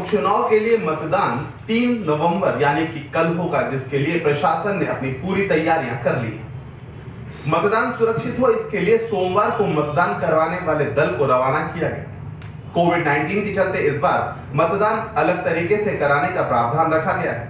उपचुनाव के लिए मतदान 3 नवंबर, यानी कि कल होगा, जिसके लिए प्रशासन ने अपनी पूरी तैयारियाँ कर ली मतदान सुरक्षित हो, इसके लिए सोमवार को मतदान करवाने वाले दल को रवाना किया गया। कोविड 19 के चलते इस बार मतदान अलग तरीके से कराने का प्रावधान रखा गया है।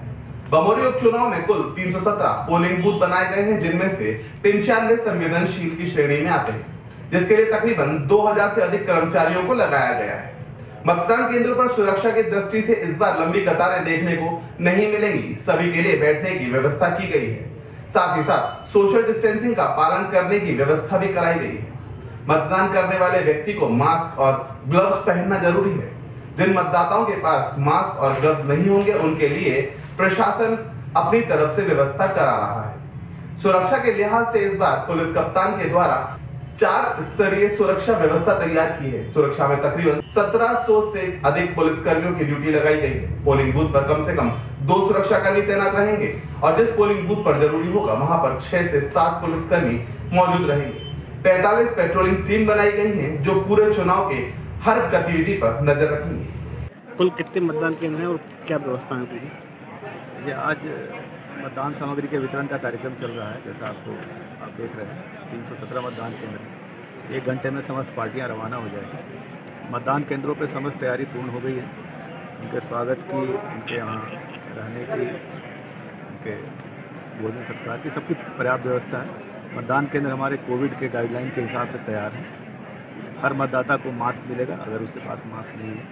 बमोरी उपचुनाव में कुल 317 पोलिंग बूथ बनाए गए हैं, जिनमें से पंचानवे संवेदनशील की श्रेणी में आते हैं, जिसके लिए तकरीबन 2000 से अधिक कर्मचारियों को लगाया गया है। मतदान केंद्रों पर सुरक्षा की दृष्टि से इस बार लंबी कतारें देखने को नहीं मिलेंगी। सभी के लिए बैठने की व्यवस्था की गई है। साथ ही साथ सोशल डिस्टेंसिंग का पालन करने की व्यवस्था भी कराई गई है। मतदान करने वाले व्यक्ति को मास्क और ग्लव्स पहनना ज़रूरी है। जिन मतदाताओं के पास मास्क और ग्लव्स नहीं होंगे, उनके लिए प्रशासन अपनी तरफ़ से व्यवस्था करा रहा है। सुरक्षा के लिहाज से इस बार पुलिस कप्तान के द्वारा चार स्तरीय सुरक्षा व्यवस्था तैयार की है। सुरक्षा में तकरीबन 1700 से अधिक पुलिस कर्मियों की ड्यूटी लगाई गई है। पोलिंग बूथ पर कम से कम दो सुरक्षा कर्मी तैनात रहेंगे और जिस पोलिंग बूथ पर ज़रूरी होगा वहाँ पर छह से सात पुलिस कर्मी मौजूद रहेंगे। 45 पेट्रोलिंग टीम बनाई गई है जो पूरे चुनाव के हर गतिविधि पर नज़र रखेंगे। कुल कितने मतदान केंद्र हैं और क्या व्यवस्था है? आज मतदान सामग्री के वितरण का कार्यक्रम चल रहा है, जैसा आपको आप देख रहे हैं। 317 मतदान केंद्र एक घंटे में समस्त पार्टियाँ रवाना हो जाएगी। मतदान केंद्रों पर समस्त तैयारी पूर्ण हो गई है। उनके स्वागत की, उनके यहाँ रहने की, उनके भोजन सत्कार की सबकी पर्याप्त व्यवस्था है। मतदान केंद्र हमारे कोविड के गाइडलाइन के हिसाब से तैयार हैं। हर मतदाता को मास्क मिलेगा, अगर उसके पास मास्क नहीं है।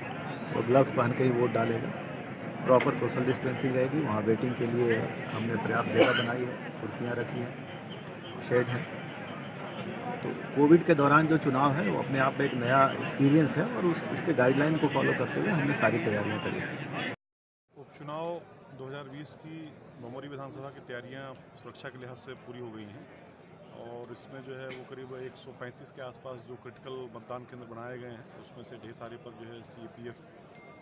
वो ग्लव्स पहन के ही वोट डालेगा। प्रॉपर सोशल डिस्टेंसिंग रहेगी। वहाँ वेटिंग के लिए हमने पर्याप्त जगह बनाई है, कुर्सियाँ रखी हैं, शेड है। तो कोविड के दौरान जो चुनाव है, वो अपने आप में एक नया एक्सपीरियंस है और उस उसके गाइडलाइन को फॉलो करते हुए हमने सारी तैयारियाँ करी उपचुनाव 2020 की बमोरी विधानसभा की तैयारियाँ सुरक्षा के लिहाज से पूरी हो गई हैं और इसमें जो है वो करीब 135 के आसपास जो क्रिटिकल मतदान केंद्र बनाए गए हैं, उसमें से ढेर सारे पर जो है सी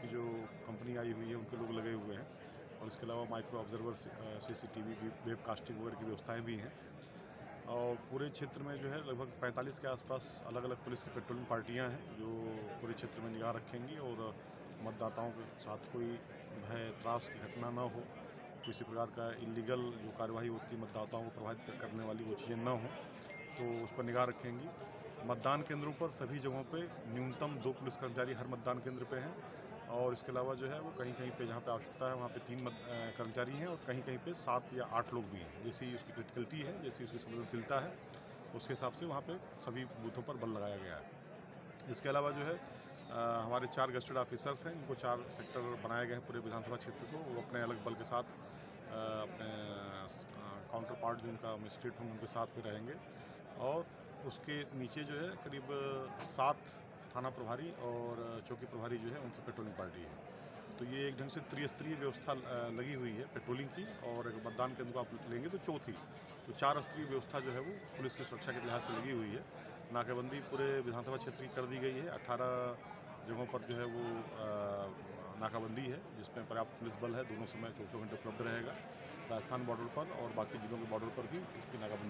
की जो कंपनी आई हुई है, उनके लोग लगे हुए हैं। और इसके अलावा micro observer C C T V वगैरह की व्यवस्थाएँ भी हैं। और पूरे क्षेत्र में जो है, लगभग 45 के आसपास अलग अलग पुलिस की पेट्रोलिंग पार्टियाँ हैं, जो पूरे क्षेत्र में निगाह रखेंगी और मतदाताओं के साथ कोई भय, त्रास की घटना ना हो किसी प्रकार का इलीगल जो कार्यवाही होती है, मतदाताओं को प्रभावित करने वाली वो चीज़ें ना हो तो उस पर निगाह रखेंगी। मतदान केंद्रों पर सभी जगहों पे न्यूनतम दो पुलिस कर्मचारी हर मतदान केंद्र पे हैं। और इसके अलावा जो है वो कहीं कहीं पे जहाँ पे आवश्यकता है वहाँ पे तीन कर्मचारी हैं और कहीं कहीं पे सात या आठ लोग भी हैं। जैसी उसकी क्रिटिकलिटी है जैसी उसकी संवेदनशीलता है उसके हिसाब से वहाँ पे सभी बूथों पर बल लगाया गया है। इसके अलावा जो है आ, हमारे चार गस्टेड ऑफिसर्स हैं इनको चार सेक्टर बनाए गए हैं पूरे विधानसभा क्षेत्र को वो अपने अलग बल के साथ अपने काउंटर पार्ट जो उनका मजिस्ट्रेट होंगे उनके साथ में रहेंगे। और उसके नीचे जो है करीब सात थाना प्रभारी और चौकी प्रभारी जो है उनकी पेट्रोलिंग पार्टी है। तो ये एक ढंग से त्रिस्तरीय व्यवस्था लगी हुई है पेट्रोलिंग की और अगर मतदान केंद्र को आप लेंगे तो चौथी। तो चार स्तरीय व्यवस्था जो है वो पुलिस की सुरक्षा के लिहाज से लगी हुई है। नाकाबंदी पूरे विधानसभा क्षेत्र की कर दी गई है। अट्ठारह जगहों पर जो है वो नाकाबंदी है, जिसमें पर्याप्त पुलिस बल है। दोनों समय चौबीसों घंटे उपलब्ध रहेगा। राजस्थान बॉर्डर पर और बाकी जिलों के बॉर्डर पर भी इसकी नाकाबंदी